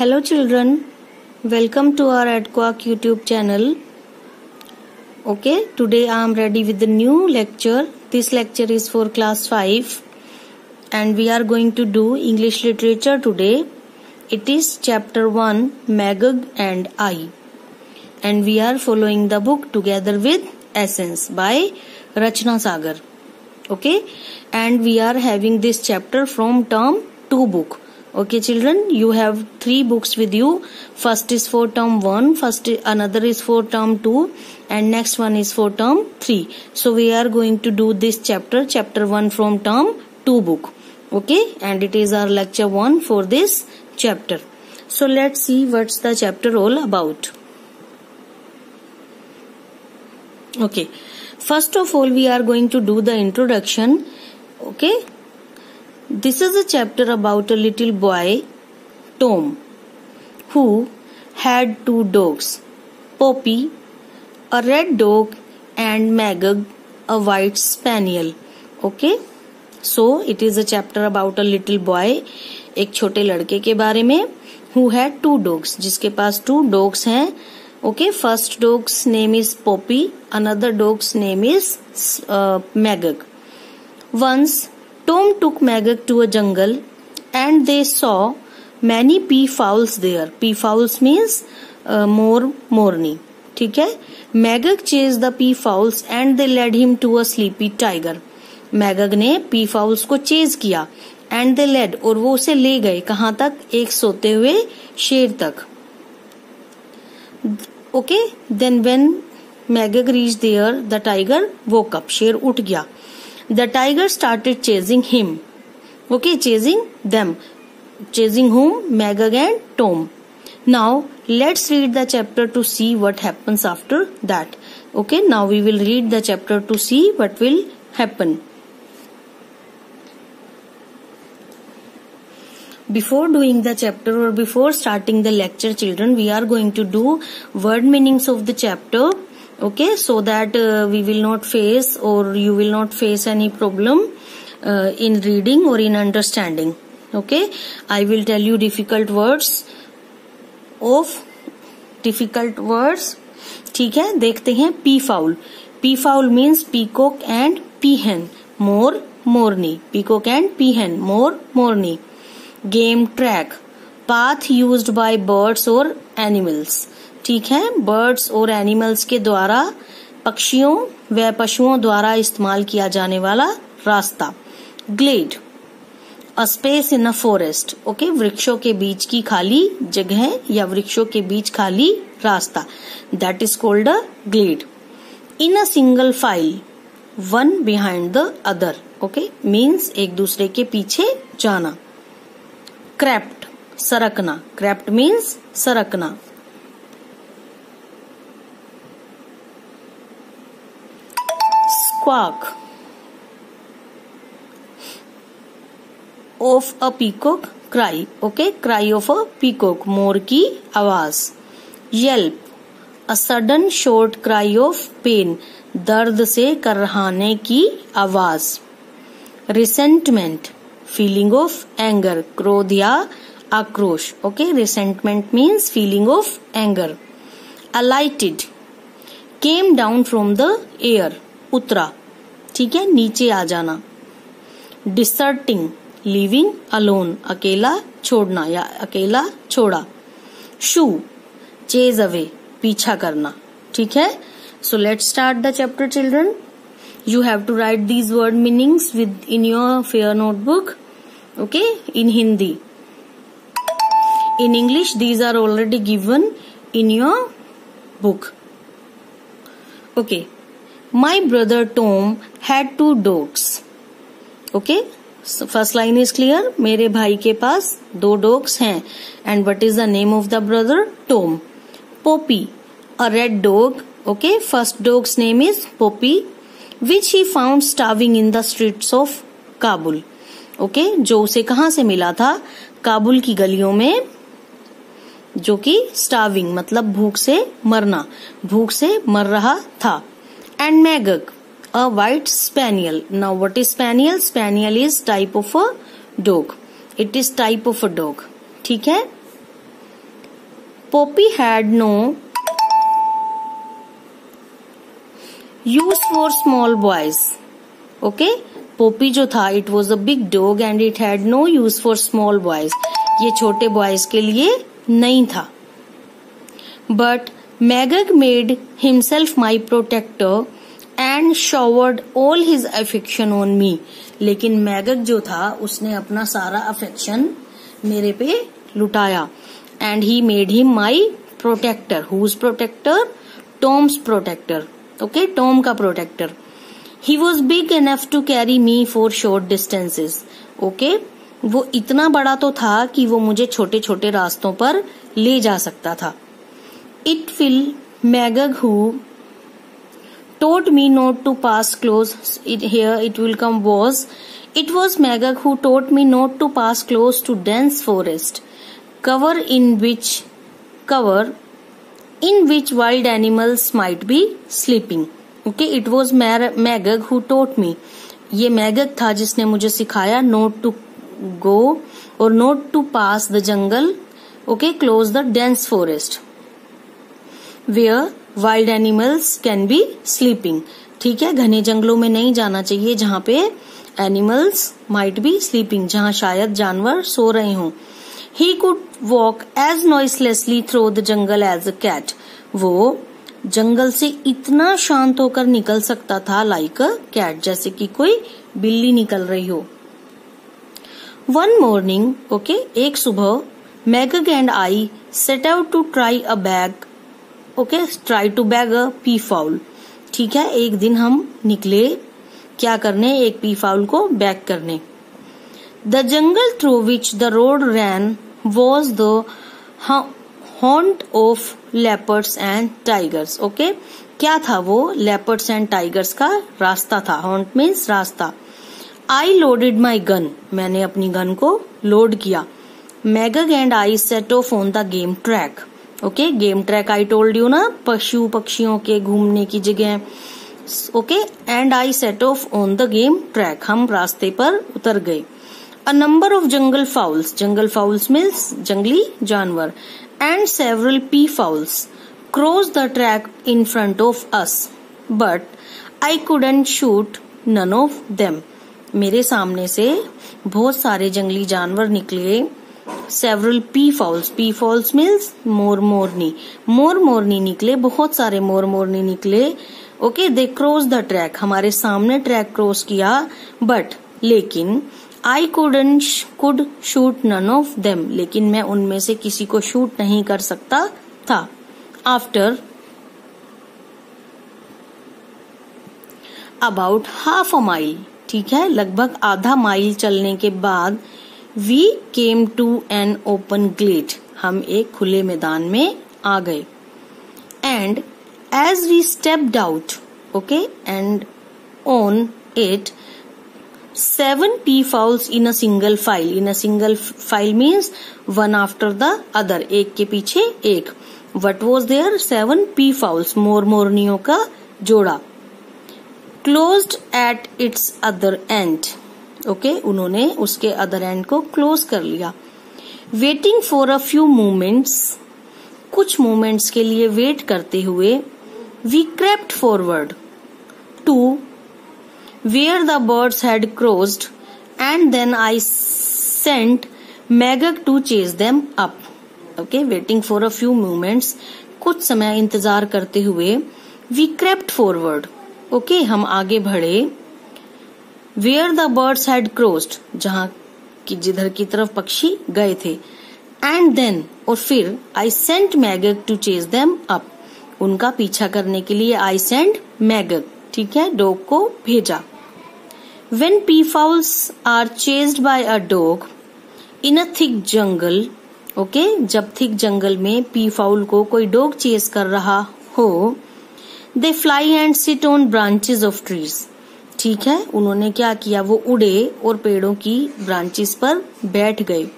Hello children, welcome to our AdQuark YouTube channel. Okay, today I am ready with the new lecture. This lecture is for class 5 and we are going to do English literature today. It is chapter 1 Magog and I and we are following the book together with Essence by Rachna Sagar. Okay, and we are having this chapter from term 2 book okay children you have three books with you. First is for term 1 first another is for term 2 and next one is for term 3 so we are going to do this chapter chapter 1 from term 2 book. Okay and it is our lecture 1 for this chapter. So let's see what's the chapter all about. Okay first of all we are going to do the introduction. Okay this is a chapter about a little boy, Tom, who had two dogs, Poppy, a red dog, and Magog, a white spaniel. Okay, so it is a chapter about a little boy, एक छोटे लड़के के बारे में who had two dogs, जिसके पास two dogs हैं. Okay, first dog's name is Poppy, another dog's name is uh, Magog. Tom took Magog to a jungle and they saw many peafowls there. Peafowls means uh, more morning. ठीक है? मैगग chase the pea fowls and they led him to a sleepy tiger मैगग ने P fowls को chase किया and they led और वो उसे ले गए कहाँ तक? एक सोते हुए शेर तक। Okay then when Magog reach there the tiger वो कप शेर उठ गया। The tiger started chasing him. Okay, chasing them. Chasing whom? Magog and Tom. Now, let's read the chapter to see what happens after that. Okay, now we will read the chapter to see what will happen. before doing the chapter or before starting the lecture children we are going to do word meanings of the chapter okay so that uh, we will not face or you will not face any problem uh, in reading or in understanding okay i will tell you difficult words of difficult words ठीक है देखते हैं peafowl peafowl means peacock and peahen मोर मोरनी peacock and peahen मोर मोरनी game track path used by birds और animals ठीक है? Birds और एनिमल्स के द्वारा, पक्षियों व पशुओं द्वारा इस्तेमाल किया जाने वाला रास्ता। Glade a space in a forest okay वृक्षों के बीच की खाली जगह या वृक्षों के बीच खाली रास्ता। That is called a glade in a single file one behind the other okay means एक दूसरे के पीछे जाना। क्रैप्ट सरकना। क्रैप्ट मीन्स सरकना। Squawk of a peacock cry okay cry of a peacock मोर की आवाज़ yelp a sudden short cry of pain दर्द से करहाने की आवाज़ resentment feeling of anger क्रोध या आक्रोश okay resentment means feeling of anger alighted came down from the air उतरा। ठीक है, नीचे आ जाना। डिसर्टिंग लिविंग अलोन अकेला छोड़ना या अकेला छोड़ा। शू चेज अवे पीछा करना। ठीक है? So let start the chapter children you have to write these word meanings with in your fair notebook okay in Hindi in English these are already given in your book okay My brother Tom had two dogs. Okay. So first line is clear. मेरे भाई के पास दो dogs हैं. And what is the name of the brother? Tom. Poppy, a red dog. Okay. First dog's name is Poppy, which he found starving in the streets of Kabul. okay, जो उसे कहा से मिला था काबुल की गलियों में जो कि स्टाविंग मतलब भूख से मरना भूख से मर रहा था and Magog, a white spaniel. Now what is spaniel? Spaniel is type of a dog. It is type of a dog. ठीक है Poppy had no use for small boys okay Poppy जो था it was a big dog and it had no use for small boys ये छोटे boys के लिए नहीं था but Magog made himself my protector and showered all his affection on me लेकिन Magog जो था, उसने अपना सारा अफेक्शन मेरे पे लुटाया। And he made him my protector whose protector Tom's protector okay Tom का protector he was big enough to carry me for short distances okay वो इतना बड़ा तो था कि वो मुझे छोटे छोटे रास्तों पर ले जा सकता था। It will Magog who taught me not to pass close here it will come was it was Magog who taught me not to pass close to dense forest cover in which cover in which wild animals might be sleeping okay it was Magog who taught me ये Magog था जिसने मुझे सिखाया note to go और not to pass the jungle okay close the dense forest where wild animals can be sleeping ठीक है? घने जंगलों में नहीं जाना चाहिए जहाँ पे एनिमल्स माइट बी स्लीपिंग जहाँ शायद जानवर सो रहे हों। He could walk as noiselessly through the jungle as a cat वो जंगल से इतना शांत होकर निकल सकता था लाइक अ कैट जैसे कि कोई बिल्ली निकल रही हो। वन मॉर्निंग ओके एक सुबह Magog and I set out to try a bag okay try to bag a peafowl ठीक है, एक दिन हम निकले, क्या करने? एक पी फाउल को बैग करने। The jungle through which the road ran was the haunt of leopards and tigers okay क्या था वो? लेपर्ड्स एंड टाइगर्स का रास्ता था। हॉन्ट मीन्स रास्ता। आई लोडेड माई गन मैंने अपनी गन को लोड किया। Magog and I set off on the game track okay game track I told you ना पशु पक्षियों के घूमने की जगह। Okay and I set off on the game track हम रास्ते पर उतर गए। A number of jungle fowls jungle fowls means जंगली जानवर and several peafowls cross the track in front of us but I couldn't shoot none of them मेरे सामने से बहुत सारे जंगली जानवर निकले। Several peafowls peafowls means मोर मोरनी मोर मोरनी निकले बहुत सारे मोर मोरनी निकले okay they cross the track हमारे सामने ट्रैक क्रॉस किया बट लेकिन I couldn't could shoot none of them लेकिन मैं उनमें से किसी को शूट नहीं कर सकता था after about half a mile ठीक है लगभग आधा माइल चलने के बाद we came to an open glade हम एक खुले मैदान में आ गए। And as we step out okay and on it seven peafowls in a single file in a single file means one after the other एक के पीछे एक. What was there seven peafowls मोर मोरनियों का जोड़ा। Closed at its other end okay okay? उन्होंने उसके other end को क्लोज कर लिया। Waiting for a few moments कुछ मोमेंट्स के लिए वेट करते हुए we crept forward to where the birds had crossed and then I sent Magog to chase them up okay waiting for a few moments कुछ समय इंतज़ार करते हुए वी क्रेप्ट फॉरवर्ड ओके हम आगे बढ़े। Where the birds had crossed जहाँ की जिधर की तरफ़ पक्षी गए थे। एंड देन और फिर I sent Magog to chase them up उनका पीछा करने के लिए आई सेंट मैगक ठीक है डॉग को भेजा। When peafowls are chased by a dog in a thick jungle okay जब थिक जंगल में पी फाउल को कोई डॉग चेस कर रहा हो they fly and sit on branches of trees ठीक है? उन्होंने क्या किया? वो उड़े और पेड़ों की ब्रांचेस पर बैठ गए।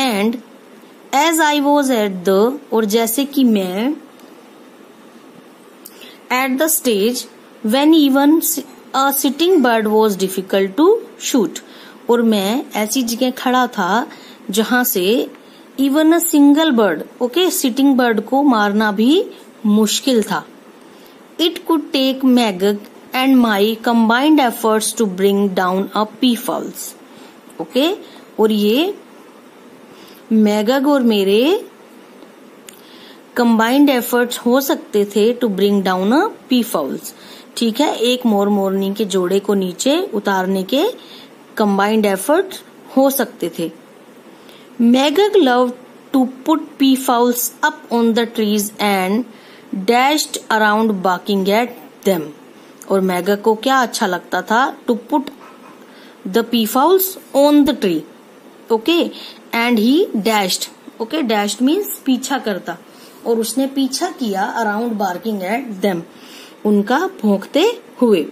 And as I was at the और जैसे कि मैं at the stage when even a sitting bird was difficult to shoot और मैं ऐसी जगह खड़ा था जहाँ से even a single bird okay sitting bird को मारना भी मुश्किल था। It could take Magog and my combined efforts to bring down a peafowls okay और ये मैगग और मेरे कंबाइंड एफर्ट्स हो सकते थे to bring down a peafowls ठीक है? एक मोर मोरनी के जोड़े को नीचे उतारने के कंबाइंड एफर्ट हो सकते थे। Magog love to put peafowls up on the trees and dashed around barking at them और मैगग को क्या अच्छा लगता था? To put the peafowls on the tree okay and he dashed okay dashed means पीछा करता। और उसने पीछा किया अराउंड बार्किंग एट देम उनका भोंकते हुए।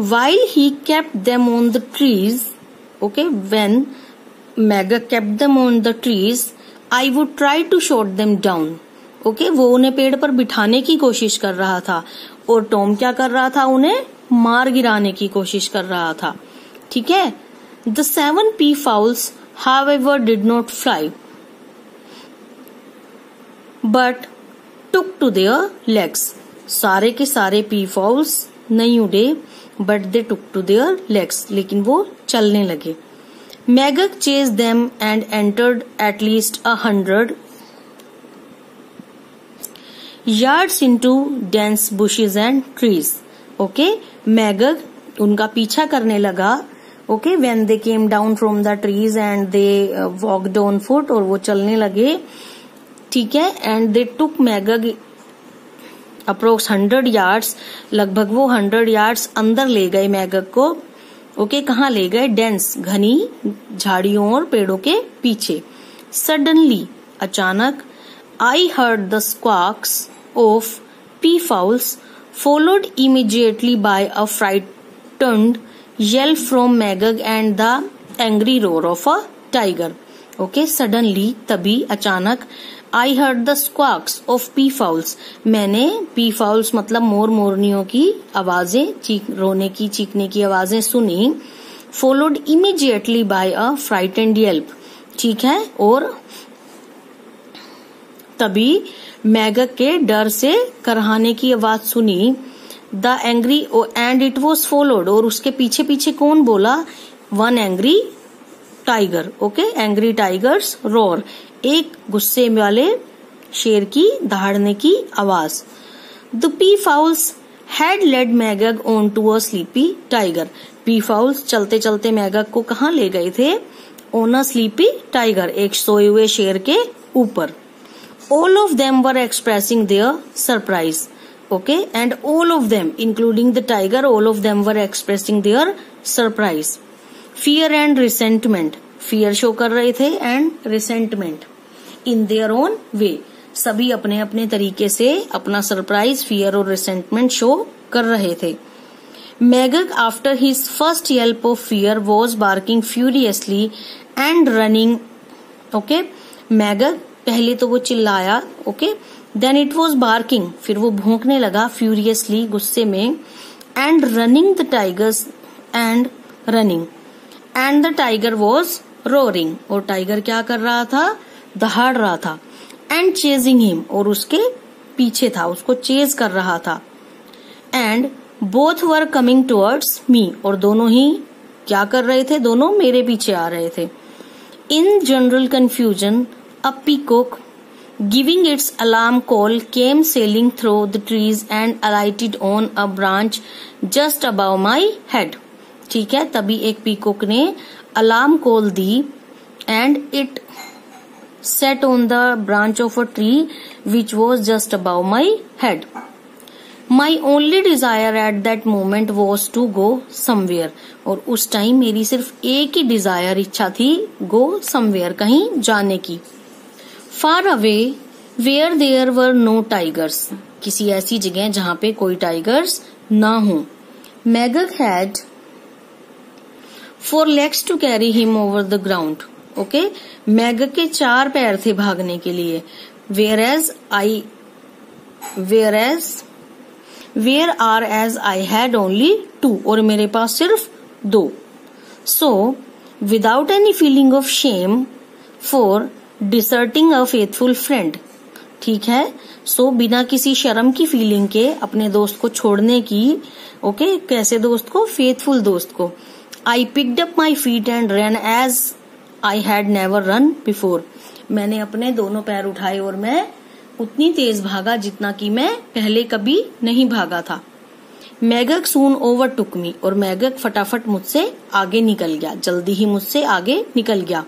While he kept them on the trees okay when Magog kept them on the trees I would try to shot them down okay वो उन्हें पेड़ पर बिठाने की कोशिश कर रहा था। और टॉम क्या कर रहा था? उन्हें मार गिराने की कोशिश कर रहा था। ठीक है? The seven peafowls however did not fly but took to their legs सारे के सारे पी फॉल्स नहीं उड़े but they took to their legs लेकिन वो चलने लगे। Magog chase them and entered at least a hundred yards into dense bushes and trees okay Magog उनका पीछा करने लगा। Okay when they came down from the trees and they walked on foot और वो चलने लगे। ठीक है? And they took Magog approx hundred yards लगभग वो हंड्रेड यार्ड्स अंदर ले गए मैगग को। ओके okay, कहा ले गए? डेंस घनी झाड़ियों और पेड़ों के पीछे। सडनली अचानक I heard the squawks peafowls followed immediately by a frightened yell from Magog and the angry roar of a tiger. Okay, suddenly तभी अचानक I heard the squawks of pea fowls मैंने पी फाउल्स मतलब मोर मोरनियों की आवाज़ें चीख रोने की चीखने की आवाज़ें सुनी followed immediately by a fright and yelp ठीक है? और तभी मैगक के डर से करहाने की आवाज़ सुनी। The angry and it was followed, और उसके पीछे पीछे कौन बोला? One angry tiger, okay? Angry tigers, roar, एक गुस्से वाले शेर की दहाड़ने की आवाज़। The peafowls had led Magog on to a sleepy tiger. Peafowls चलते चलते मैगग को कहा ले गए थे? ऑन अ स्लीपी टाइगर, एक सोए हुए शेर के ऊपर। All of them were expressing their surprise okay and all of them including the tiger all of them were expressing their surprise fear and resentment fear show कर रहे थे and resentment in their own way सभी अपने अपने तरीके से अपना surprise fear और रिसेंटमेंट शो कर रहे थे Magog after his first help of fear was barking furiously and running okay Magog पहले तो वो चिल्लाया okay then it was barking फिर वो भोंकने लगा फ्यूरियसली गुस्से में. And running the tigers and running and the tiger was roaring और टाइगर क्या कर रहा था? दहाड़ रहा था. एंड चेजिंग हिम और उसके पीछे था. उसको चेज कर रहा था. And both were coming towards me और दोनों ही क्या कर रहे थे? दोनों मेरे पीछे आ रहे थे. In general confusion a peacock giving its alarm call came sailing through the trees and alighted on a branch just above my head ठीक है, तभी एक पीकोक ने alarm call the and it set on the branch of a tree which was just above my head my only desire at that moment was to go somewhere और उस time मेरी सिर्फ़ एक ही डिज़ायर इच्छा थी go somewhere कहीं जाने की। Far away where there were no tigers किसी ऐसी जगह जहाँ पे कोई टाइगर्स ना हो। Magic had four legs to carry him over the ground okay Magic के चार पैर थे भागने के लिए। Whereas I whereas where are as I had only two और मेरे पास सिर्फ़ दो। So without any feeling of shame for deserting a faithful friend ठीक है? सो so, बिना किसी शर्म की फीलिंग के अपने दोस्त को छोड़ने की ओके okay, कैसे दोस्त को? फेथफुल दोस्त को. I picked up my feet and run as I had never run before मैंने अपने दोनों पैर उठाए और मैं उतनी तेज भागा जितना कि मैं पहले कभी नहीं भागा था। मैगक सून ओवर टुक मी और मैगक फटाफट मुझसे आगे निकल गया। जल्दी ही मुझसे आगे निकल गया।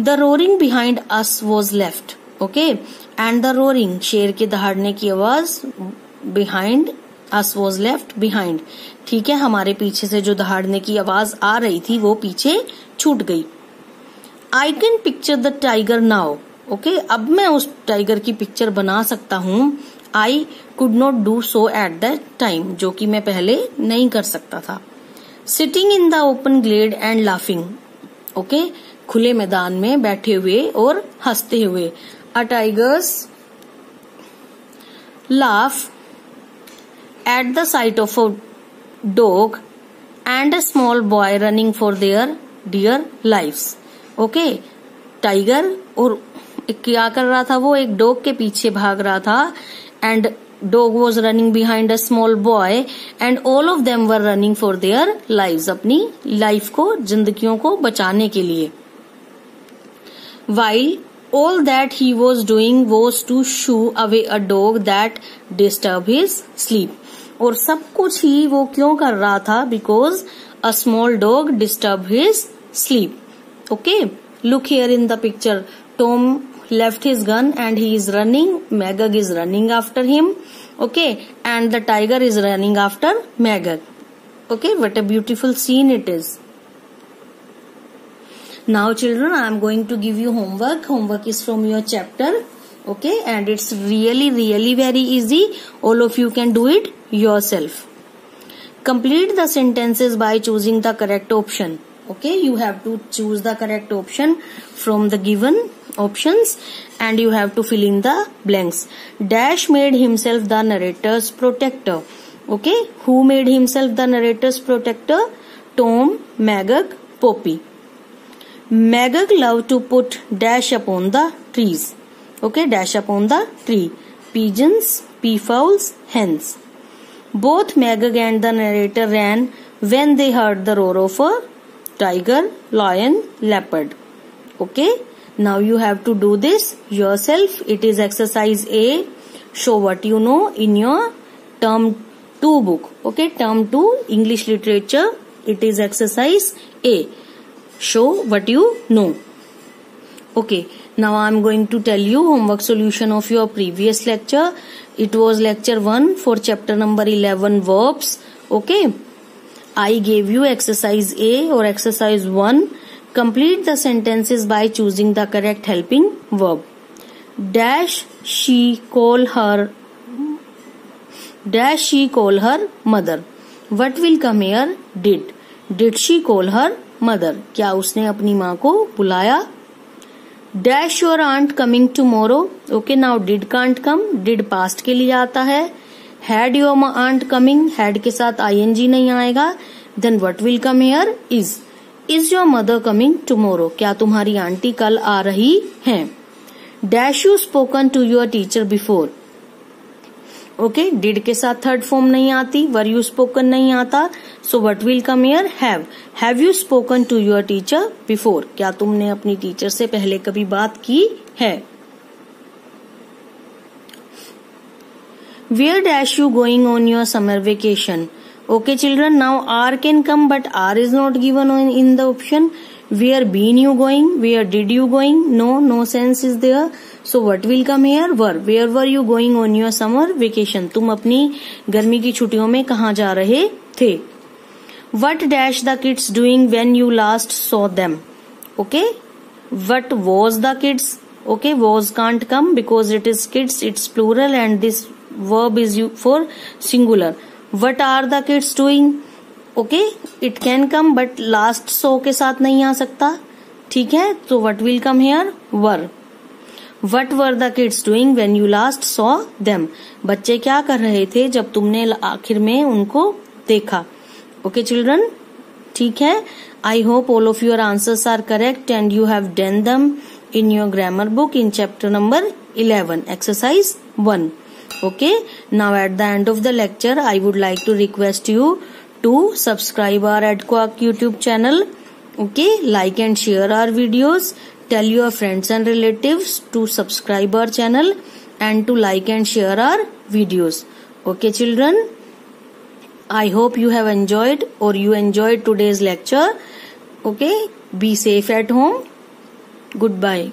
The roaring behind us was left okay and the roaring शेर के दहाड़ने की आवाज़ behind us was left behind ठीक है, हमारे पीछे से जो दहाड़ने की आवाज़ आ रही थी, वो पीछे छूट गई। I can picture the tiger now okay अब मैं उस टाइगर की पिक्चर बना सकता हूँ। I could not do so at the time जो कि मैं पहले नहीं कर सकता था। Sitting in the open glade and laughing okay खुले मैदान में बैठे हुए और हँसते हुए। A tigers laugh at the sight of a dog and a small boy running for their dear life okay? Tiger और क्या कर रहा था वो? एक डॉग के पीछे भाग रहा था and dog was running behind a small boy and all of them were running for their life अपनी लाइफ को, जिंदगियों को बचाने के लिए। while all that he was doing was to shoo away a dog that disturbed his sleep और सब कुछ ही वो क्यों कर रहा था because a small dog disturb his sleep okay look here in the picture Tom left his gun and he is running magog is running after him okay and the tiger is running after magog okay what a beautiful scene it is now children i am going to give you homework. Homework is from your chapter okay? And it's really really very easy. All of you can do it yourself. Complete the sentences by choosing the correct option okay? You have to choose the correct option from the given options and you have to fill in the blanks. Dash made himself the narrator's protector okay? Who made himself the narrator's protector? Tom magog poppy Magog love to put dash upon the trees. Okay, dash upon the tree. Pigeons, peafowls, hens. Both Magog and the narrator ran when they heard the roar of a tiger, lion, leopard. Okay, now you have to do this yourself. It is exercise A. Show what you know in your term 2 book. Okay, term 2 English literature. It is exercise A show what you know. Okay, now I am going to tell you homework solution of your previous lecture. It was lecture 1 for chapter number 11 verbs. Okay, I gave you exercise A or exercise 1. Complete the sentences by choosing the correct helping verb. Dash she call her dash she call her mother. What will come here? Did. Did she call her mother, क्या उसने अपनी माँ को बुलाया? Dash your aunt coming tomorrow okay now did can't come did past के लिए आता है. Had your aunt coming had के साथ आईएनजी नहीं आएगा. Then what will come here is is your mother coming tomorrow क्या तुम्हारी आंटी कल आ रही है? Dash you spoken to your teacher before okay did के साथ थर्ड फॉर्म नहीं आती वर यू स्पोकन नहीं आता? So what will come here have have you spoken to your teacher before क्या तुमने अपनी टीचर से पहले कभी बात की है? Where dash you going on your summer vacation okay children now are can come but are is not given in the option been you going where did you going no no sense is there so what will come here were where were you going on your summer vacation तुम अपनी गर्मी की छुट्टियों में कहा जा रहे थे? What dash the kids doing when you last saw them okay what was the kids okay was can't come because it is kids it's plural and this verb is you for singular what are the kids doing okay it can come but last saw के साथ नहीं आ सकता। ठीक है? तो what will come here were what were the kids doing when you last saw them बच्चे क्या कर रहे थे जब तुमने आखिर में उनको देखा? ओके चिल्ड्रन ठीक है? I hope all of your answers are correct and you have done them in your grammar book in chapter number 11 exercise 1 okay, now at the end of the lecture, i would like to request you to subscribe our adquark youtube channel. Okay like and share our videos. Tell your friends and relatives to subscribe our channel and to like and share our videos. Okay children i hope you have enjoyed or you enjoyed today's lecture. Okay be safe at home. Goodbye